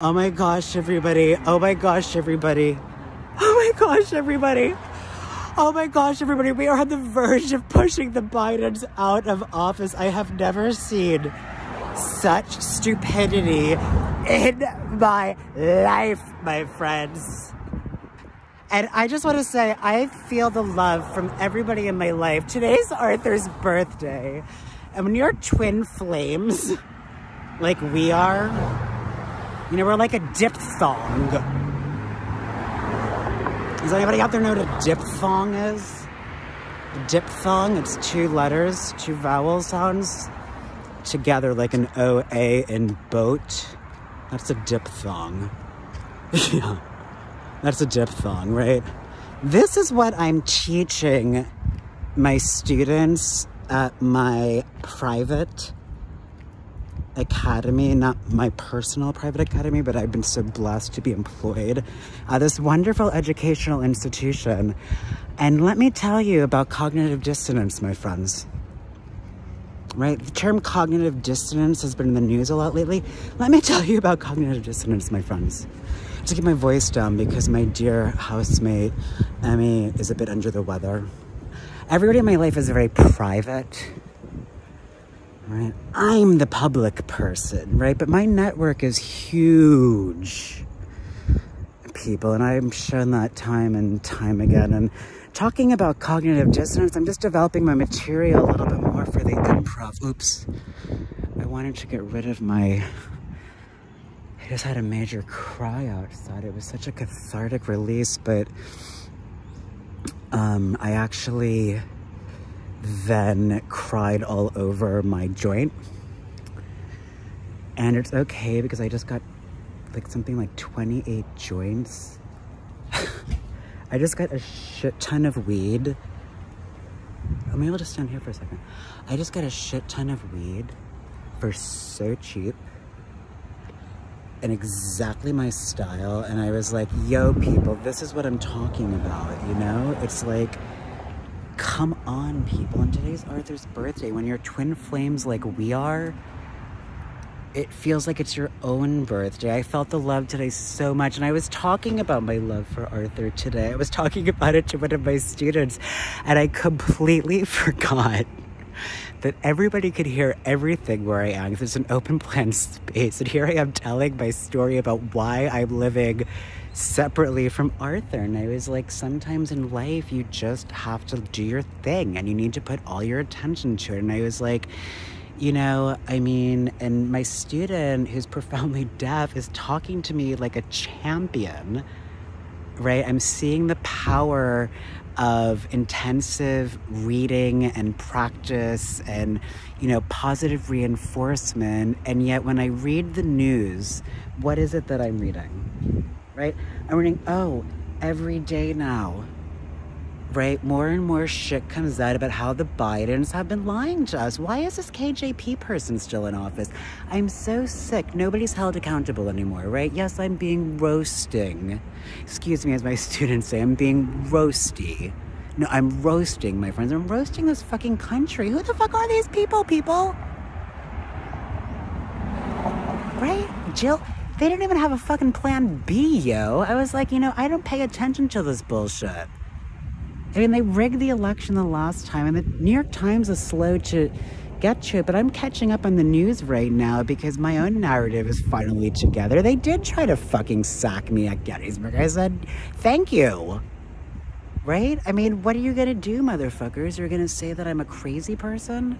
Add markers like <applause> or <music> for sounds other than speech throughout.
Oh my gosh, everybody. Oh my gosh, everybody. Oh my gosh, everybody. Oh my gosh, everybody. We are on the verge of pushing the Bidens out of office. I have never seen such stupidity in my life, my friends. And I just want to say, I feel the love from everybody in my life. Today's Arthur's birthday. And when you're twin flames, like we are, you know, we're like a diphthong. Does anybody out there know what a diphthong is? A diphthong, it's two letters, two vowel sounds together like an OA in boat. That's a diphthong. <laughs> yeah, that's a diphthong, right? This is what I'm teaching my students at my private academy, not my personal private academy, but I've been so blessed to be employed at this wonderful educational institution. And let me tell you about cognitive dissonance, my friends. Right? The term cognitive dissonance has been in the news a lot lately. Let me <laughs> tell you about cognitive dissonance, my friends. To keep my voice down because my dear housemate, Emmy, is a bit under the weather. Everybody in my life is very private right? I'm the public person, right? But my network is huge, people, and I'm shown that time and time again. And talking about cognitive dissonance, I'm just developing my material a little bit more for the improv. Oops. I wanted to get rid of my. I just had a major cry outside. It was such a cathartic release, but um, I actually then cried all over my joint. And it's okay because I just got like something like 28 joints. <laughs> I just got a shit ton of weed. I'm able to stand here for a second. I just got a shit ton of weed for so cheap and exactly my style. And I was like, yo, people, this is what I'm talking about, you know? It's like, Come on, people. And today's Arthur's birthday. When you're twin flames like we are, it feels like it's your own birthday. I felt the love today so much. And I was talking about my love for Arthur today. I was talking <laughs> about it to one of my students, and I completely <laughs> forgot that everybody could hear everything where I am. There's an open plan <laughs> space. And here I am telling my story about why I'm living separately from Arthur. And I was like, sometimes in life, you just have to do your thing and you need to put all your attention to it. And I was like, you know, I mean, and my student who's <laughs> profoundly deaf is talking to me like a champion, right? I'm seeing the power of intensive reading and practice and, you know, positive reinforcement. And yet, when I read the news, what is it that I'm reading? Right? I'm reading, oh, every day now, right? More and more shit comes out about how the Bidens have been lying to us. Why is this KJP person still in office? I'm so sick. Nobody's held accountable anymore, right? Yes, I'm being roasting. Excuse me, as my <laughs> students say, I'm being roasty. No, I'm roasting, my friends. I'm roasting this fucking country. Who the fuck are these people, people? Right? Jill, they didn't even have a fucking plan B, yo. I was like, you know, I don't pay attention to this bullshit. I mean, they rigged the election the last time, and the New York Times is slow to get to it, but I'm catching up on the news right now because my own narrative is finally together. They did try to fucking sack me at Gettysburg. I said, thank you. Right? I mean, what are you gonna do, motherfuckers? You're gonna say that I'm a crazy person?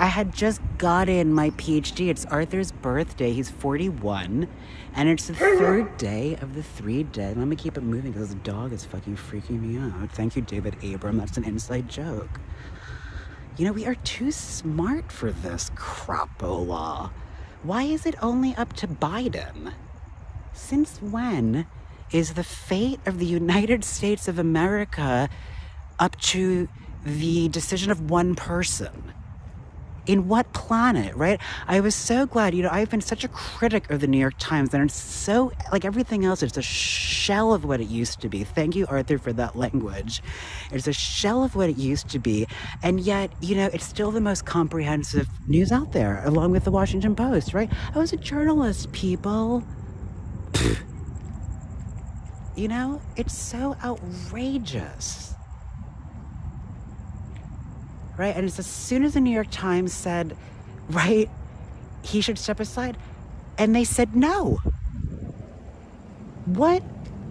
I had just gotten my PhD. It's Arthur's birthday. He's 41. And it's the third day of the three day. Let me keep it moving because this dog is fucking freaking me out. Thank you, David Abram. That's an inside joke. You know, we are too smart for this crapola. Why is it only up to Biden? Since when is the fate of the United States of America up to the decision of one person? In what planet, right? I was so glad, you know, I've been such a critic of the New York Times and it's so, like everything else, it's a shell of what it used to be. Thank you, Arthur, for that language. It's a shell of what it used to be. And yet, you know, it's still the most comprehensive news out there, along with the Washington Post, right? I was a journalist, people. you know, it's so outrageous right? And it's as soon as the New York Times said, right, he should step aside, and they said no. What,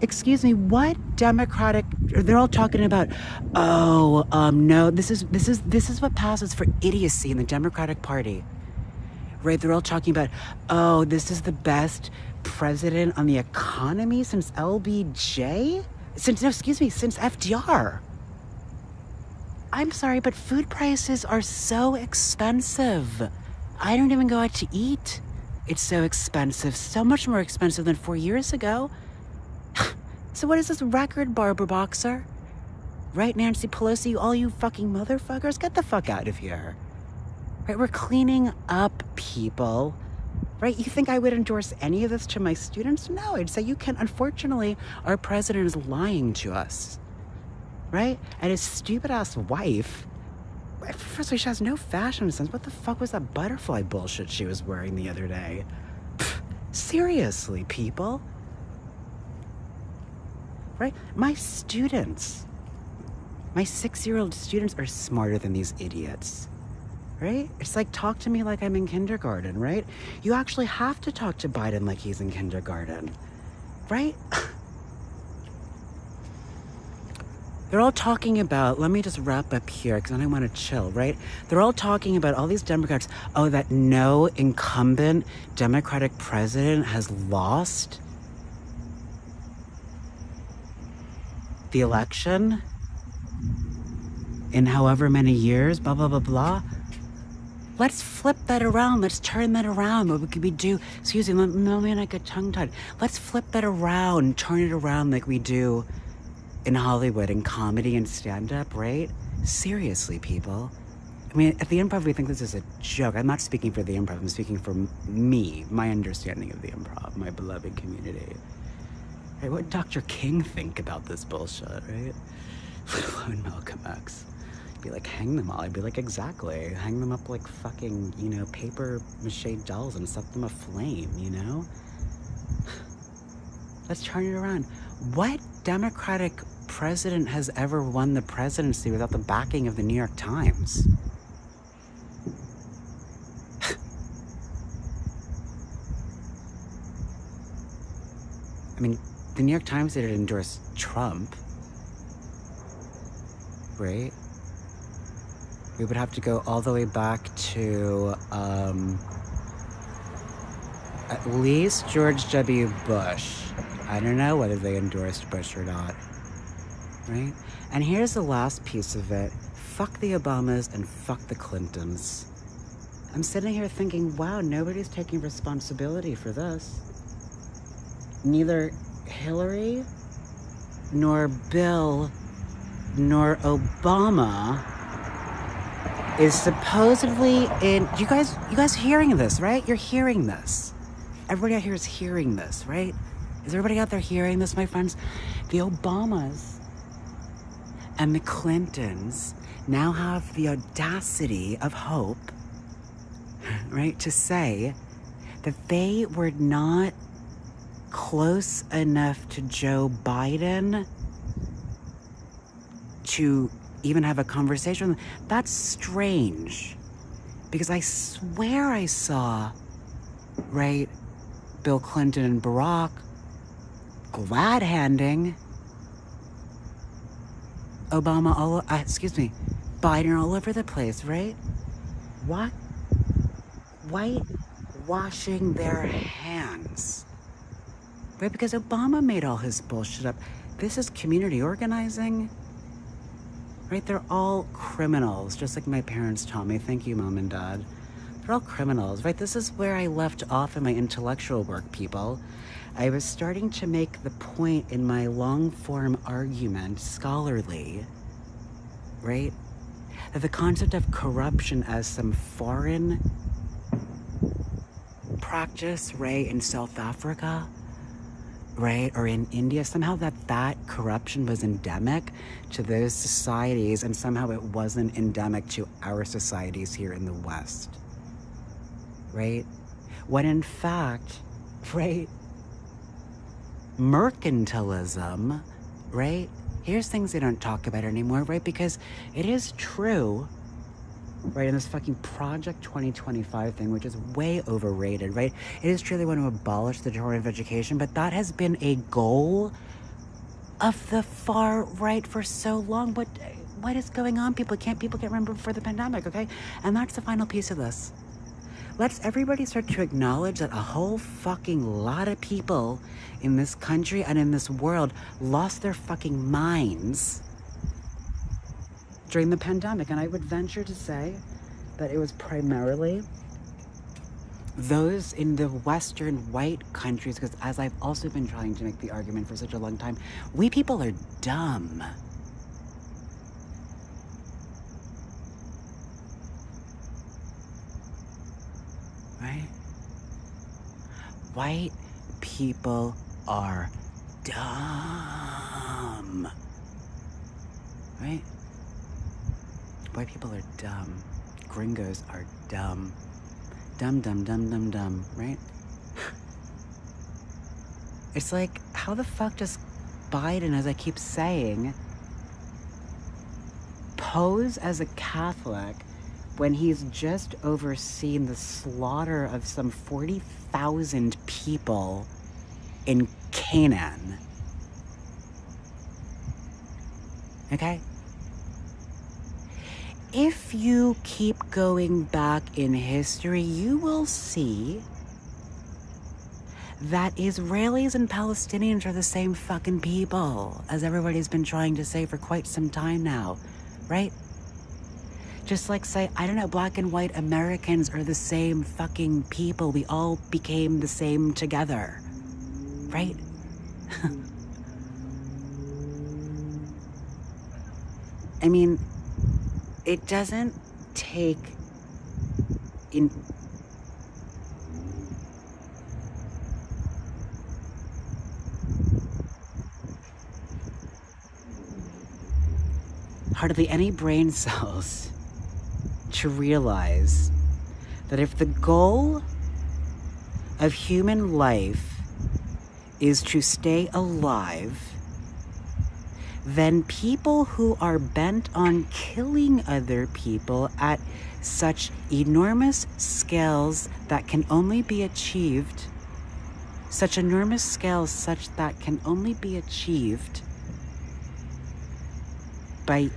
excuse me, what Democratic, they're all talking about, oh, um, no, this is, this is, this is what passes for idiocy in the Democratic Party. Right? They're all talking about, oh, this is the best president on the economy since LBJ? Since, no, excuse me, since FDR. I'm sorry, but food prices are so expensive. I don't even go out to eat. It's so expensive, so much more expensive than four years ago. <sighs> so, what is this record, Barbara Boxer? Right, Nancy Pelosi, all you fucking motherfuckers, get the fuck out of here. Right, we're cleaning up people. Right, you think I would endorse any of this to my students? No, I'd say you can. Unfortunately, our president is lying to us right? And his stupid ass wife, first of all, she has no fashion sense. What the fuck was that butterfly bullshit she was wearing the other day? Pfft, seriously, people. Right? My students, my six year old students are smarter than these idiots. Right? It's like talk to me like I'm in kindergarten, right? You actually have to talk to Biden like he's in kindergarten, right? <laughs> They're all talking about, let me just wrap up here because I want to chill, right? They're all talking about all these Democrats, oh, that no incumbent Democratic president has lost the election in however many years, blah, blah, blah, blah. Let's flip that around. Let's turn that around. What we could we do? Excuse me, let me not get tongue tied. Let's flip that around, turn it around like we do in Hollywood in comedy and stand up, right? Seriously, people. I mean, at the improv, we think this is a joke. I'm not speaking for the improv, I'm speaking for me, my understanding of the improv, my beloved community. Right? What Dr. King think about this bullshit, right? <laughs> Let Malcolm X. Be like, hang them all. I'd be like, exactly. Hang them up like fucking, you know, paper mache dolls and set them aflame, you know? Let's turn it around. What Democratic president has ever won the presidency without the backing of the New York Times? I mean, the New York Times didn't endorse Trump, right? We would have to go all the way back to um, at least George W. Bush. I don't know whether they endorsed Bush or not. Right? And here's the last piece of it fuck the Obamas and fuck the Clintons. I'm sitting here thinking, wow, nobody's taking responsibility for this. Neither Hillary, nor Bill, nor Obama is supposedly in you guys you guys hearing this right you're hearing this everybody out here is hearing this right is everybody out there hearing this, my friends? The Obamas and the Clintons now have the audacity of hope, <laughs> right, to say that they were not close enough to Joe Biden to even have a conversation. That's strange because I swear I saw, right, Bill Clinton and Barack glad handing Obama all, uh, excuse me, Biden all over the place, right? What? White washing their hands. Right? Because Obama made all his bullshit up. This is community organizing. Right? They're all criminals, just like my parents taught me. Thank you, mom and dad. They're all criminals, right? This is where I left off in my intellectual work, people. I was starting to make the point in my long form argument, scholarly, right? that the concept of corruption as some foreign practice, right, in South Africa, right, or in India, somehow that that corruption was endemic to those societies and somehow it wasn't endemic to our societies here in the West, right? When in fact, <laughs> right, mercantilism, right? Here's things they don't talk about anymore, right? Because it is true right? in this fucking Project 2025 thing, which is way overrated, right? It is true they want to abolish the Department of Education, but that has been a goal of the far right for so long. What what is going on? People can't people can't remember before the pandemic, okay? And that's the final piece of this. Let's everybody start to acknowledge that a whole fucking lot of people in this country and in this world lost their fucking minds during the pandemic. And I would venture to say that it was primarily those in the Western white countries, because as I've also been trying to make the argument for such a long time, we people are dumb. Right? White people are dumb. Right? White people are dumb. Gringos are dumb. Dumb, dumb, dumb, dumb, dumb, right? <laughs> it's like, how the fuck does Biden, as I keep saying, pose as a Catholic when he's just overseen the slaughter of some 40,000 people in Canaan? Okay? if you keep going back in history, you will see that Israelis and Palestinians are the same fucking people, as everybody's been trying to say for quite some time now, right? Just like say, I don't know, black and white Americans are the same fucking people. We all became the same together, right? <laughs> I mean, it doesn't take in hardly any brain <laughs> cells to realize that if the goal of human life is to stay alive then people who are bent on killing other people at such enormous scales that can only be achieved, such enormous scales such that can only be achieved by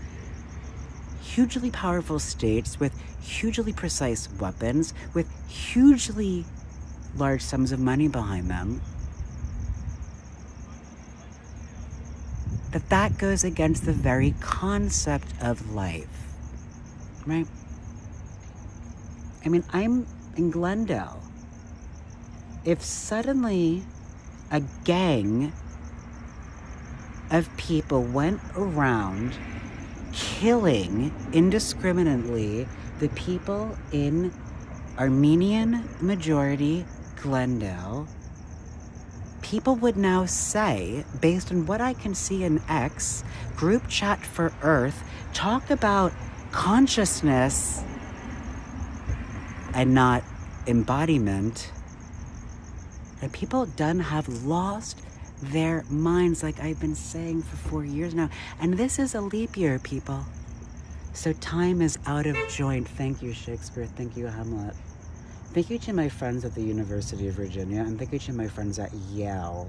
hugely powerful states with hugely precise weapons, with hugely large sums of money behind them. that that goes against the very concept of life, right? I mean, I'm in Glendale. If suddenly a gang of people went around killing indiscriminately the people in Armenian majority Glendale, people would now say, based on what I can see in X, group chat for Earth, talk about consciousness and not embodiment. And people done have lost their minds, like I've been saying for four years now. And this is a leap year, people. So time is out of joint. Thank you, Shakespeare. Thank you, Hamlet. Thank you to my friends at the University of Virginia, and thank you to my friends at Yale.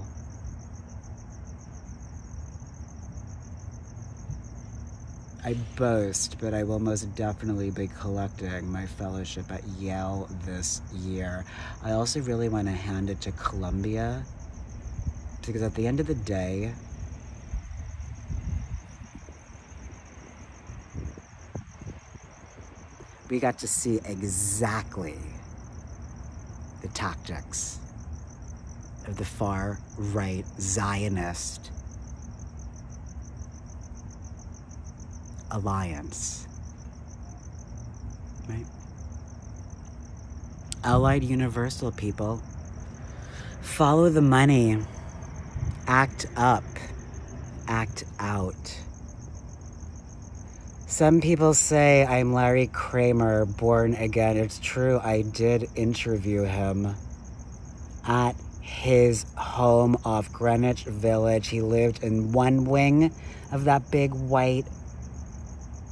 I boast, but I will most definitely be collecting my fellowship at Yale this year. I also really want to hand it to Columbia because at the end of the day, we got to see exactly the tactics of the far right Zionist alliance. right? Allied Universal people. Follow the money. Act up. Act out. Some people say I'm Larry Kramer, born again. It's true, I did interview him at his home off Greenwich Village. He lived in one wing of that big white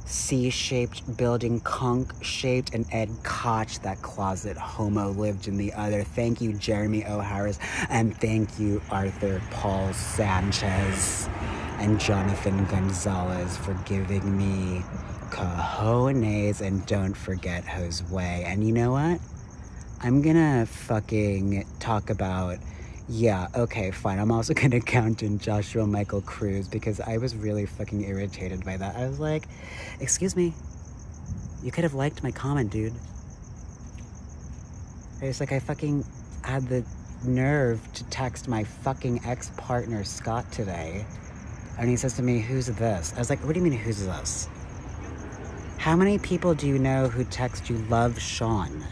C-shaped building, conch-shaped, and Ed Koch, that closet homo, lived in the other. Thank you, Jeremy O. Harris, and thank you, Arthur Paul Sanchez and Jonathan Gonzalez for giving me cojones and don't forget Josue. And you know what? I'm gonna fucking talk about yeah, okay, fine. I'm also <laughs> gonna count in Joshua Michael Cruz because I was really fucking irritated by that. I was like, excuse me, you could have liked my comment, dude. It's like I fucking had the nerve to text my fucking ex-partner Scott today. And he says to me, who's this? I was like, what do you mean, who's this? How many people do you know who text you love Sean?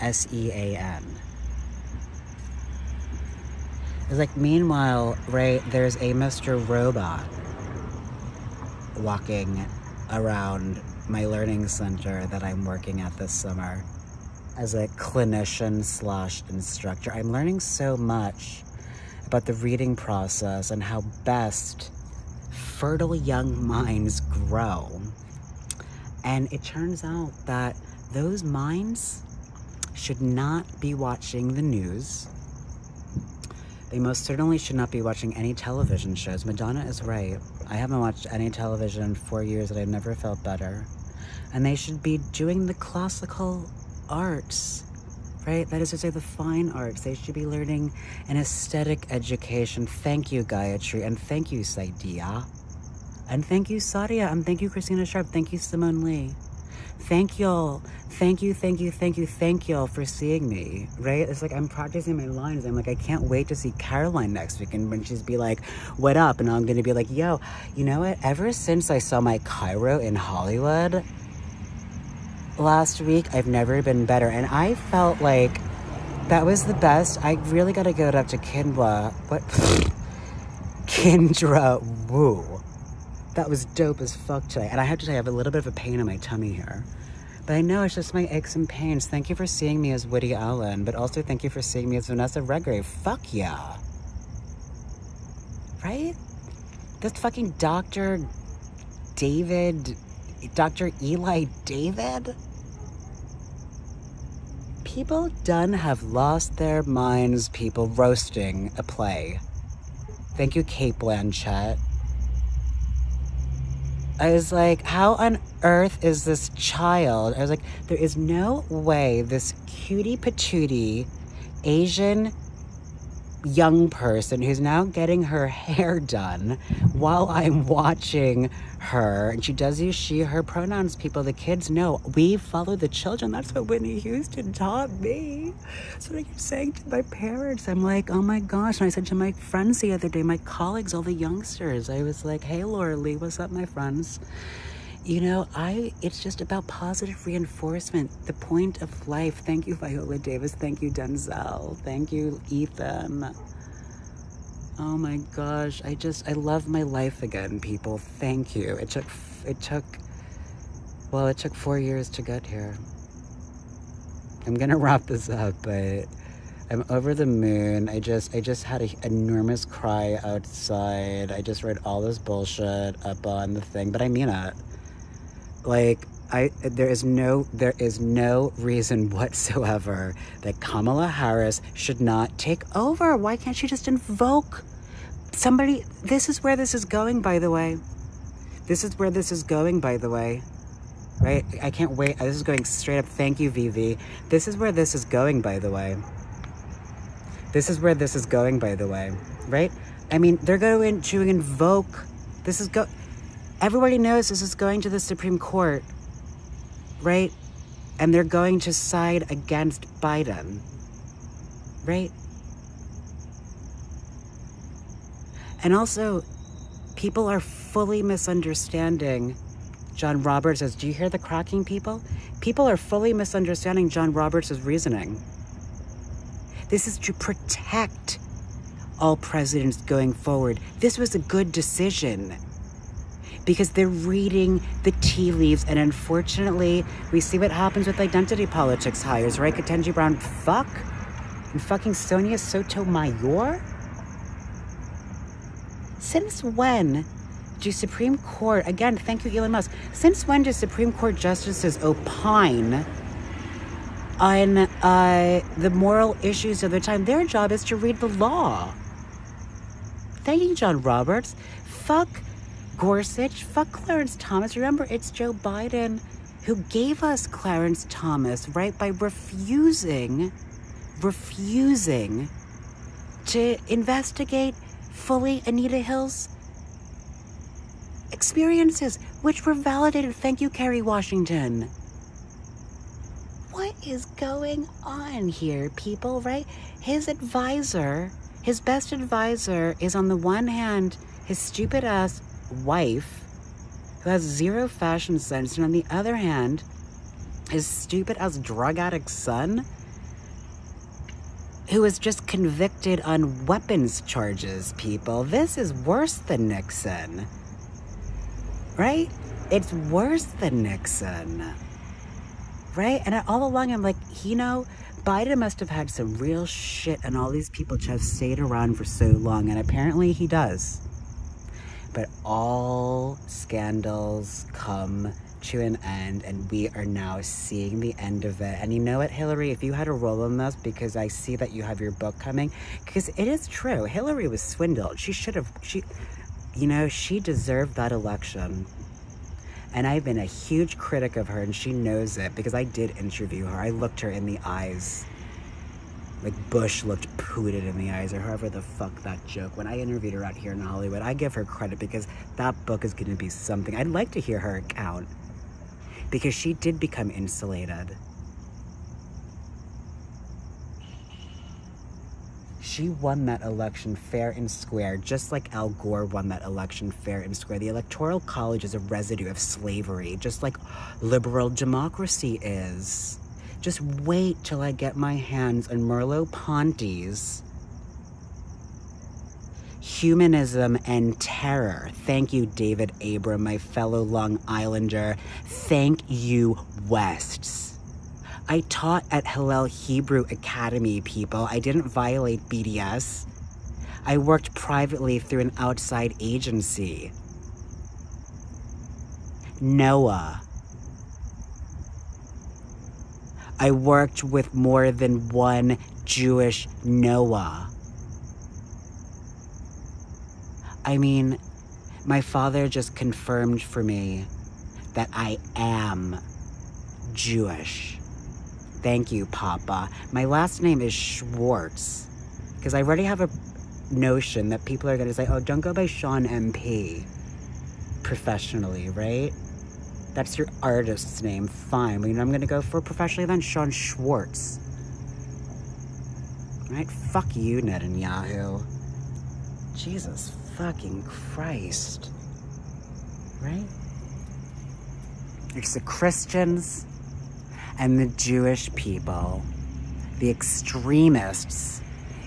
S-E-A-N. It's like, meanwhile, right, there's a Mr. Robot walking around my learning center that I'm working at this summer as a clinician slash instructor. I'm learning so much about the reading process and how best fertile young minds grow. And it turns out that those minds should not be watching the news they most certainly should not be watching any television shows. Madonna is right. I haven't watched any television in four years and I've never felt better. And they should be doing the classical arts, right? That is to say, the fine arts. They should be learning an aesthetic education. Thank you, Gayatri, and thank you, Saidiya. And thank you, Sadia, and thank you, Christina Sharpe. Thank you, Simone Leigh. Thank y'all thank you, thank you, thank you, thank y'all for seeing me, right? It's like I'm practicing my lines. I'm like, I can't wait to see Caroline next week. And when she's be like, what up? And I'm going to be like, yo, you know what? Ever since I saw my Cairo in Hollywood last week, I've never been better. And I felt like that was the best. I really got to go up to Kindla. What? <laughs> Kindra Woo. That was dope as fuck today. And I have to say, I have a little bit of a pain in my tummy here. But I know it's just my aches and pains. Thank you for seeing me as Woody Allen, but also thank you for seeing me as Vanessa Redgrave. Fuck yeah. Right? This fucking Dr. David, Dr. Eli David? People done have lost their minds, people roasting a play. Thank you, Cate Blanchett. I was like, how on earth is this child? I was like, there is no way this cutie patootie Asian young person who's now getting her <laughs> hair done while I'm watching her. And she does use she, her pronouns, people. The kids know. We follow the children. That's what Whitney Houston taught me. So I keep saying to my parents, I'm like, oh my gosh. And I said to my friends the other day, my colleagues, all the youngsters, I was like, hey, Laura Lee, what's up, my friends? You know, I it's just about positive reinforcement. The point of life. Thank you, Viola Davis. Thank you, Denzel. Thank you, Ethan. Oh my gosh, I just I love my life again, people. Thank you. It took it took well, it took 4 years to get here. I'm going to wrap this up, but I'm over the moon. I just I just had an enormous cry outside. I just read all this bullshit up on the thing, but I mean it. Like I there is no there is no reason <laughs> whatsoever that Kamala Harris should not take over. Why can't she just invoke somebody? This is where this is going, by the way. This is where this is going, by the way. Right? I can't wait. This is going straight up. Thank you, VV. This is where this is going, by the way. This is where this is going, by the way. Right? I mean, they're going to invoke. This is go. Everybody knows this is going to the Supreme Court, right? And they're going to side against Biden, right? And also, people are fully misunderstanding John Roberts as Do you hear the cracking people? People are fully misunderstanding John Roberts' reasoning. This is to protect all presidents going forward. This was a good decision because they're reading the tea leaves. And unfortunately, we see what happens with identity politics hires, right? Ketanji Brown, fuck. And fucking Sonia Sotomayor? Since when do Supreme Court, again, thank you, Elon Musk, since when do Supreme Court justices opine on uh, the moral issues of the time? Their job is to read the law. Thank you, John Roberts. Fuck Gorsuch. Fuck Clarence Thomas. Remember, it's Joe Biden who gave us Clarence Thomas, right, by refusing, refusing to investigate fully Anita Hill's experiences, which were validated. Thank you, Kerry Washington. What is going on here, people, right? His advisor, his best advisor, is on the one hand his stupid ass wife who has zero fashion sense, and on the other hand, his stupid ass drug addict son who was just convicted on weapons charges, people. This is worse than Nixon. Right? It's worse than Nixon. Right? And all along, I'm like, you know, Biden must have had some real shit, and all these people just stayed around for so long, and apparently he does. But all scandals come to an end, and we are now seeing the end of it. And you know what, Hillary, if you had a role in this, because I see that you have your book coming, because it is true, Hillary was swindled. She should have, she, you know, she deserved that election. And I've been a huge critic of her, and she knows it because I did interview her. I looked her in the eyes like Bush looked Putin in the eyes, or however the fuck that joke. When I interviewed her out here in Hollywood, I give her credit because that book is going to be something. I'd like to hear her account because she did become insulated. She won that election fair and square, just like Al Gore won that election fair and square. The Electoral College is a residue of slavery, just like liberal democracy is. Just wait till I get my hands on Merleau-Ponty's Humanism and Terror. Thank you, David Abram, my fellow Long Islander. Thank you, Wests. I taught at Hillel Hebrew Academy, people. I didn't violate BDS. I worked privately through an outside agency. Noah. I worked with more than one Jewish Noah. I mean, my father just confirmed for me that I am Jewish. Thank you, Papa. My last name is Schwartz. Because I already have a notion that people are going to say, oh, don't go by Sean MP professionally, right? That's your artist's name. Fine. Well, you know, I'm going to go for professionally then Sean Schwartz. Right? Fuck you, Netanyahu. Jesus fucking Christ. Right? It's the Christians and the Jewish people, the extremists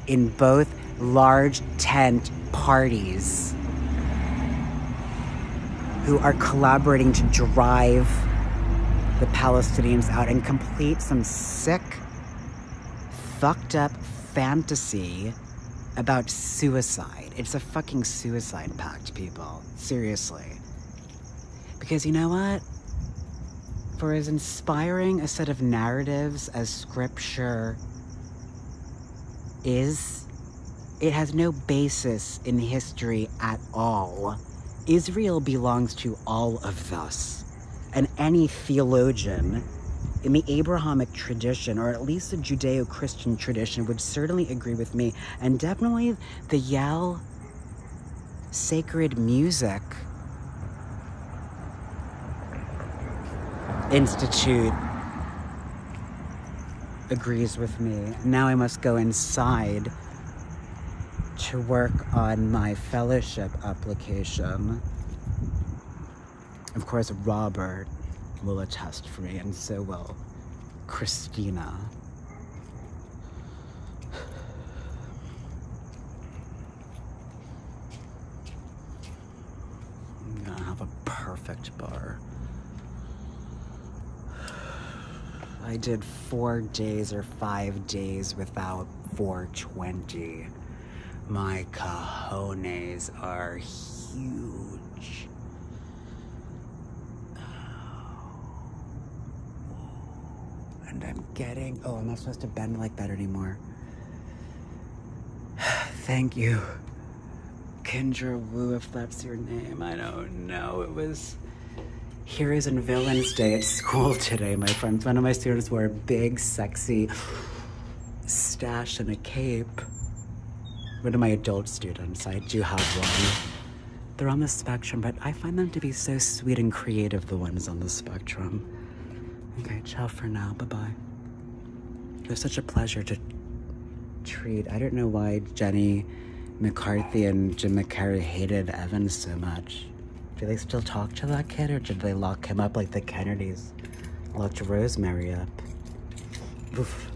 in both large tent parties who are collaborating to drive the Palestinians out and complete some sick, fucked up fantasy about suicide. It's a fucking suicide pact, people. Seriously. Because you know what? For as inspiring a set of narratives as scripture is, it has no basis in history at all. Israel belongs to all of us. And any theologian in the Abrahamic tradition, or at least the Judeo Christian tradition, would certainly agree with me. And definitely the Yale Sacred Music Institute agrees with me. Now I must go inside to work on my fellowship application. Of course, Robert will attest for me, and so will Christina. I'm gonna have a perfect bar. I did four days or five days without 420. My cojones are huge. Oh. And I'm getting. Oh, I'm not supposed to bend like that anymore. <sighs> Thank you. Kendra Wu, if that's your name. I don't know. It was Heroes and Villains Day at school today. My friends, one of my students wore a big, sexy <gasps> stash and a cape. One of my adult students, I do have one. They're on the spectrum, but I find them to be so sweet and creative, the ones on the spectrum. Okay, ciao for now. Bye bye. It was such a pleasure to treat. I don't know why Jenny McCarthy and Jim McCary hated Evan so much. Do they still talk to that kid, or did they lock him up like the Kennedys locked Rosemary up? Oof.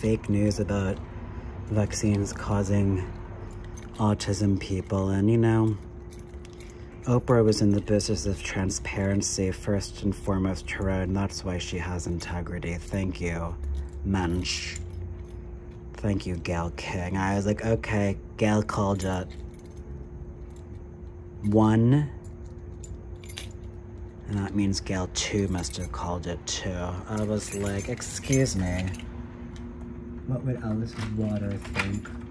Fake news about vaccines causing autism people, and you know, Oprah was in the business of transparency first and foremost her own. That's why she has integrity. Thank you, Mensch. Thank you, Gayle King. I was like, okay, Gayle called it. One. And that means Gail 2 must have called it too. I was like, excuse me. What would Alice Waters think?